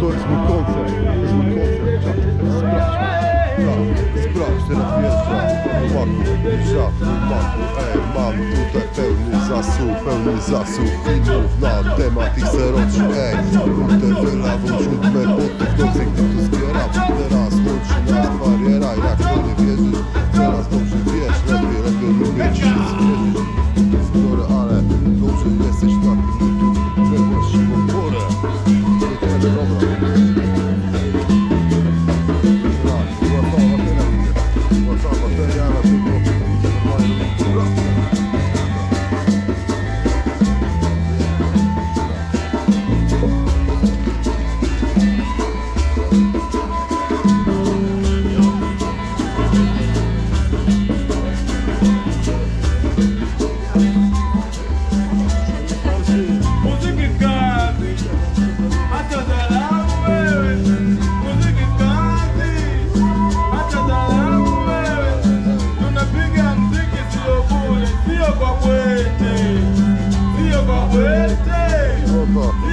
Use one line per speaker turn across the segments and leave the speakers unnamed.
To jest mój koncert, to jest mój koncert. Sprawdź, tak, sprawdź, teraz wjeżdża. Maku, szaf, maku, ej, mam tutaj pełny zasób, pełny zasób filmów na temat ich seroczy, ej. Kurde, wylawą siódme po tych nocy, gdy to zbieram. Teraz łączy nas bariera, jak to nie wierzysz,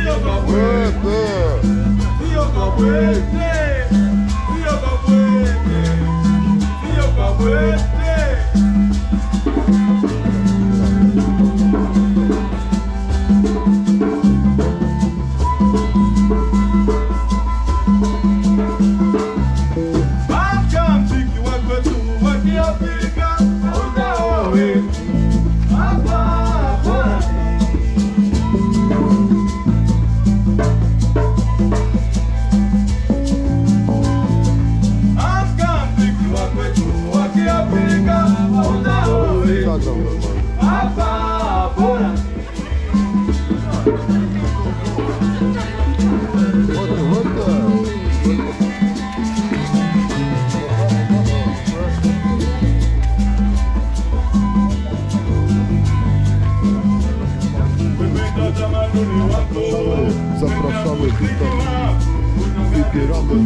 Yeah. Zapraszamy tutaj. Wybieramy.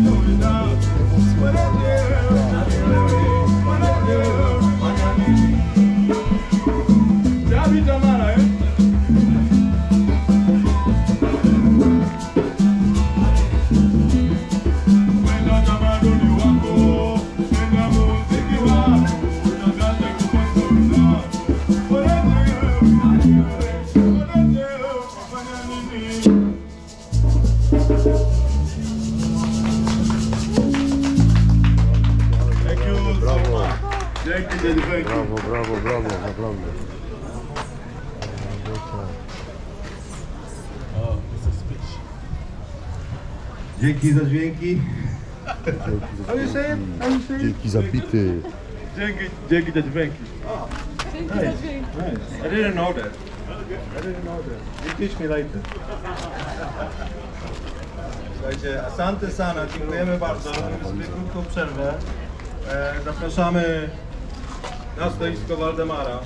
Brawo,
brawo, brawo, naprawdę.
Dzięki za dźwięki.
Dzięki za How you say it? How you say it? Dzięki za bity.
Dzięki, dzięki za dźwięki.
Nice. Nice. I didn't know that. I didn't know that. You teach me later. Słuchajcie, asante sana, dziękujemy bardzo. Robimy sobie krótką przerwę. E, zapraszamy na stoisko Waldemara.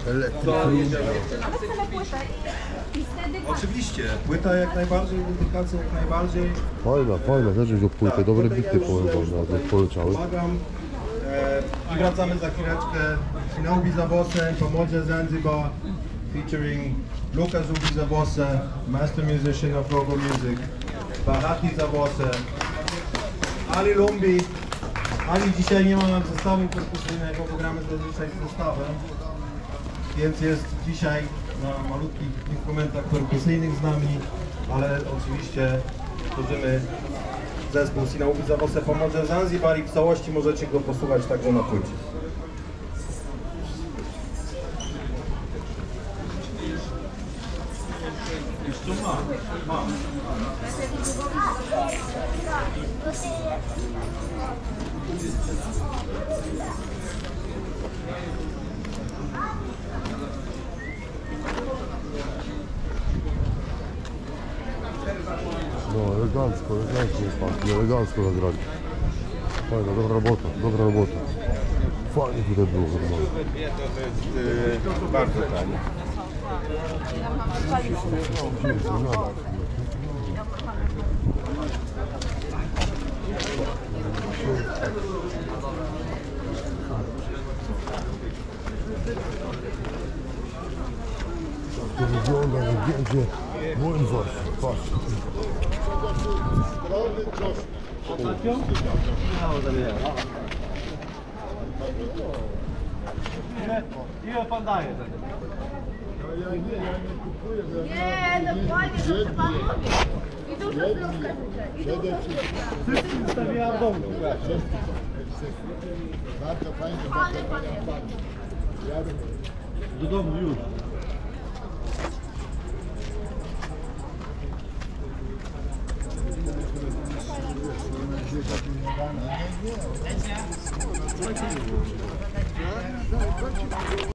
Do niedzielę.
Oczywiście, płyta jak najbardziej, dedykacja jak najbardziej.
Fajna, fajna, też do płyty. Dobre bity powiem wam, nawet poleciały.
Pomagam. E, I wracamy za chwileczkę. Sinaubi Zabose, Pomodzie Zanzibar, featuring Lukas Ubi Zabose, master musician of Rogo Music, Bahati Zabose, Ali Lumbi. Ali dzisiaj nie ma nam zestawu perkusyjnego, bo gramy zazwyczaj z zestawem, więc jest dzisiaj na malutkich instrumentach perkusyjnych z nami, ale oczywiście tworzymy zespół Sinaubi Zawose Pomoże Zanzibar i w całości możecie go posłuchać także na płycie. Jeszcze mam, mam. Ну,
элегантского, элегантского пахнет, элегантского играли. Файно, добрая работа, добрая работа. Файно куда было нормально.
Bardzo tanie.
To wygląda jak wielkie młyn właśnie, patrz.
Ile
pan daje?
Nie, dokładnie, to trzeba mówić. I dużo zdrówka życzę. I dużo zdrówka.
Stawiłam dom. Bardzo fajnie, Kochany panie. Do domu już. 咱们今天来，咱先不能坐地，咱得站，咱得站。